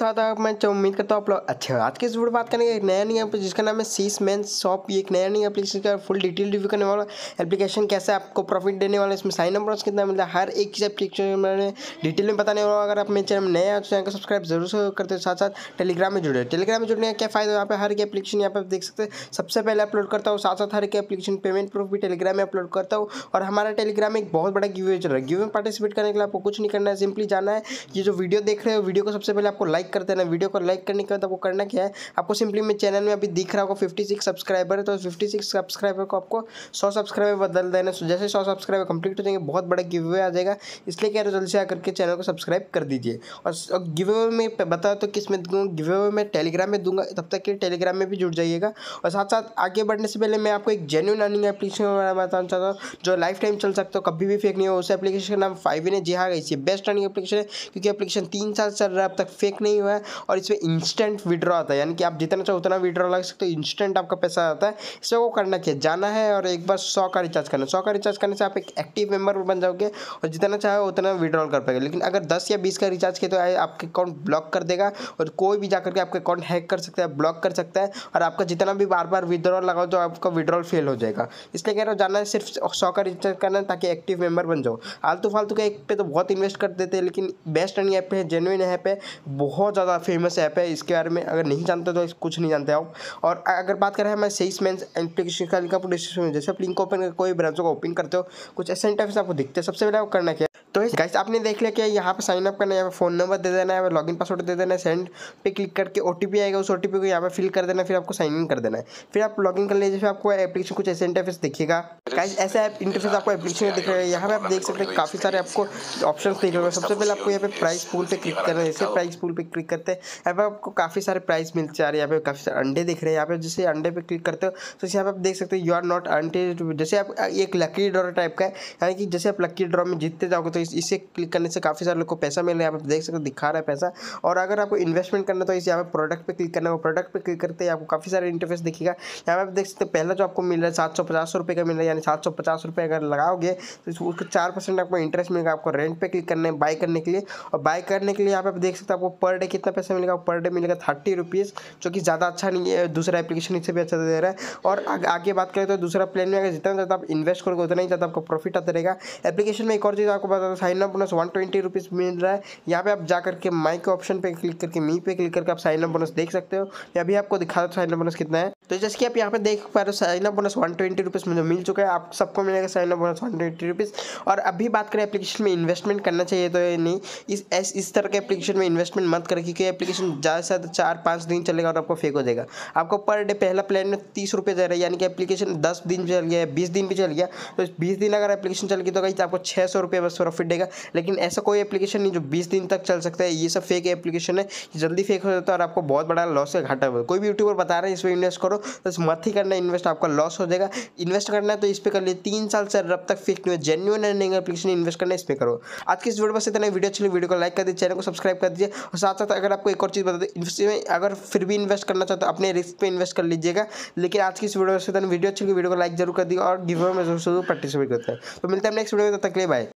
तो था, मैं उम्मीद करता हूँ आप लोग अच्छे आज के इस वीडियो बात करेंगे एक नया नहीं जिसका नाम है सीस मैन शॉप ये एक नया नहीं एप्लीकेशन का फुल डिटेल रिव्यू करने वाला। एप्लीकेशन कैसे आपको प्रॉफिट देने वाला है, इसमें साइन नंबर कितना मिलता है, हर एक चीज़ एप्लीकेशन मैंने डिटेल में बताने वाला अगर आप मेरे चैनल में हैं तो चैनल को सब्सक्राइब ज़रूर करते साथ साथ टेलीग्राम में जुड़े टेलीग्राम में जुड़ने का क्या फ़ायदा यहाँ पर हर एक एप्लीकेशन यहाँ पे देख सकते हैं। सबसे पहले अपलोड करता हूँ साथ साथ हर एक एप्लीकेशन पेमेंट प्रूफ भी टेलीग्राम में अपलोड करता हूँ। और हमारा टेलीग्राम एक बहुत बड़ा गिवे चल रहा है। गिवे में पार्टिसिपेट करने के लिए आपको कुछ नहीं करना है सिंपली जाना है। ये जो वीडियो देख रहे हो वीडियो को सबसे पहले आपको लाइक कर देना वीडियो को लाइक करने के बाद आपको करना क्या है? आपको सिंपली मेरे चैनल में अभी दिख रहा होगा फिफ्टी सिक्स सब्सक्राइबर है तो फिफ्टी सिक्स सब्सक्राइबर को आपको सौ सब्सक्राइबर बदल देना जैसे सौ सब्सक्राइबर कंप्लीट हो जाएँगे, बहुत बड़ा गिव अवे आ जाएगा। इसलिए कह रहे जल्दी से आकर के चैनल को सब्सक्राइब कर दीजिए। और गिव अवे में बता तो किसमें दूँगा गिव अवे में टेलीग्राम में दूँगा, तब तक के टेलीग्राम में भी जुड़ जाइएगा। और साथ साथ आगे बढ़ने से पहले मैं आपको एक जेन्यून अर्निंग एप्लीकेशन बताना चाहता हूँ, जो लाइफ टाइम चल सकता हो, कभी भी फेक नहीं हो। उस एप्लीकेशन का नाम फाइव इन है जी हाँ इसी बेस्ट अर्निंग एप्लीकेशन है, क्योंकि एप्लीकेशन तीन साल चल रहा है, अब तक फेक नहीं हुआ है और इसमें इंस्टेंट विड्रॉ आता है। यानी कि आप जितना चाहो उतना विड्रॉ लगा सकते हो। इंस्टेंट आपका पैसा आता है। इसमें वो करना क्या जाना है और एक बार सौ का रिचार्ज करना सौ का रिचार्ज करने से आप एक एक्टिव मेंबर बन जाओगे और जितना चाहे उतना विड्रॉल कर पाएगा लेकिन अगर दस या बीस का रिचार्ज किया तो आपके अकाउंट ब्लॉक कर देगा और कोई भी जाकर के आपके अकाउंट हैक कर सकता है ब्लॉक कर सकता है और आपका जितना भी बार बार विड्रॉल लगाओ तो आपका विड्रॉल फेल हो जाएगा। इसलिए कह रहा हूँ, जाना है सिर्फ़ सौ का रिचार्ज करना ताकि एक्टिव मेंबर बन जाओ। आलतू फालतू का एक पे तो बहुत इन्वेस्ट कर देते हैं, लेकिन बेस्ट अर्निंग ऐप है जेनुइन ऐप है, बहुत ज़्यादा फ़ेमस ऐप है, इसके बारे में अगर नहीं जानते तो कुछ नहीं जानते आप। और अगर बात करें मैं सही मैं एप्लीकेशन का लिंक आपको डिस्क्रिप्शन में जैसे आप लिंक ओपन कर कोई ब्रांचों को ओपन करते हो, कुछ ऐसे इंटरफेस आपको दिखते हैं, सबसे पहले आपको करना क्या तो गाइस आपने देख लिया कि यहाँ पे साइन अप करना है, यहाँ पे फ़ोन नंबर दे देना है लॉगिन पासवर्ड दे देना है सेंड पे क्लिक करके ओटीपी आएगा, उस ओटीपी को यहाँ पे फिल कर देना फिर आपको साइन इन कर देना है। फिर आप लॉगिन कर लीजिए, फिर आपको एप्लीकेशन कुछ ऐसे इंटरफेस दिखेगा गाइस ऐसा ऐप इंटरफेस आपको एप्लीकेशन दिख रहा है यहाँ पे आप देख सकते हैं काफ़ी सारे आपको ऑप्शन दिख रहे हैं। सबसे पहले आपको यहाँ पे प्राइस पूल पे क्लिक करना है। जैसे प्राइस पूल पे क्लिक करते हैं। यहाँ पे आपको काफ़ी सारे प्राइस मिलते आ रहे हैं। यहाँ पे काफ़ी सारे अंडे दिख रहे हैं। यहाँ पे जैसे अंडे पे क्लिक करते हो तो यहाँ पे आप देख सकते हो यू आर नॉट अनटेड जैसे आप एक लकी ड्रॉ टाइप का है, यानी कि जैसे आप लकी ड्रॉ में जीतते जाओगे तो इसे क्लिक करने से काफ़ी सारे लोग को पैसा मिल रहा है। आप देख सकते हो, दिखा रहा है पैसा। और अगर आपको इन्वेस्टमेंट करना तो इस यहाँ पे प्रोडक्ट पे क्लिक करना है। प्रोडक्ट पे क्लिक करते हैं आपको काफ़ी सारे इंटरफेस दिखेगा। यहाँ पे आप देख सकते हैं, पहला जो आपको मिल रहा है, सात सौ, पचास रुपये का मिल रहा है। यानी सात सौ पचास रुपये अगर लगाओगे तो उसको चार परसेंट आपको इंटरेस्ट मिलेगा आपको रेंट पे क्लिक करना बाय करने के लिए। और बाय करने के लिए यहाँ पे आप देख सकते हैं आपको पर डे कितना पैसा मिलेगा। पर डे मिलेगा थर्टी रुपीज़ जो कि ज़्यादा अच्छा नहीं है। दूसरा एप्लीकेशन इससे भी अच्छा दे रहा है। और आगे बात करें तो दूसरा प्लान में अगर जितना ज़्यादा आप इन्वेस्ट करोगे, उतना ही ज़्यादा आपको प्रॉफिट आता रहेगा। एप्लीकेशन में एक और चीज़ आपको बता दो sign up bonus one twenty rupees मिल रहा है। यहाँ पे आप जा करके माई के ऑप्शन पे क्लिक करके मी पे क्लिक करके आप साइन अप बोनस देख सकते हो। या आपको दिखा दो साइन अप बोनस कितना है। तो जैसे कि आप यहाँ पे देख पा रहे हो sign up bonus one twenty rupees मिल चुका है। आप सबको मिलेगा up bonus one twenty rupees और अभी बात करें एप्लीकेशन में इन्वेस्टमेंट करना चाहिए तो ये नहीं। इस, ऐस, इस तरह के एप्लीकेशन में इन्वेस्टमेंट मत करें क्योंकि एप्लीकेशन ज़्यादा से ज़्यादा चार पाँच दिन चलेगा और आपको फेक हो जाएगा। आपको पर डे पहला प्लान में तीस रुपये जा रहा है, यानी कि एप्लीकेशन दस दिन चल गया, बीस दिन भी चल गया। तो बीस दिन अगर एप्लीकेशन चल गई तो कहीं आपको छः सौ रुपये बस प्रॉफिट देगा। लेकिन ऐसा कोई एप्लीकेशन नहीं जो बीस दिन तक चल सकता है। ये सब फेक एप्लीकेशन है जल्दी फेक हो जाता है और आपको बहुत बड़ा लॉस है घाटा कोई भी यूट्यूबर बता रहे हैं इसमें इन्वेस्ट करो। तो मत ही करना इन्वेस्ट आपका लॉस हो जाएगा। इन्वेस्ट करना है तो इस पर कर लिए, तीन साल से रब तक फिक्स नहीं जेन्यून अर्निंग एप्लीकेशन इन्वेस्ट करना इस पर करो। आज की इस वीडियो बस इतना वीडियो चलिए वीडियो को लाइक कर दीजिए चैनल को सब्सक्राइब कर दीजिए। और साथ साथ अगर आपको एक और चीज़ बता दें अगर फिर भी इन्वेस्ट करना चाहते हो, अपने रिस्क पर इन्वेस्ट कर लीजिएगा। लेकिन आज की इस वीडियो से वीडियो अच्छी वीडियो को लाइक ज़रूर कर दिया और गिव में ज़रूर ज़रूर पार्टिसिपेट करते हैं। तो मिलते हैं नेक्स्ट वीडियो में, तब तक ले बाय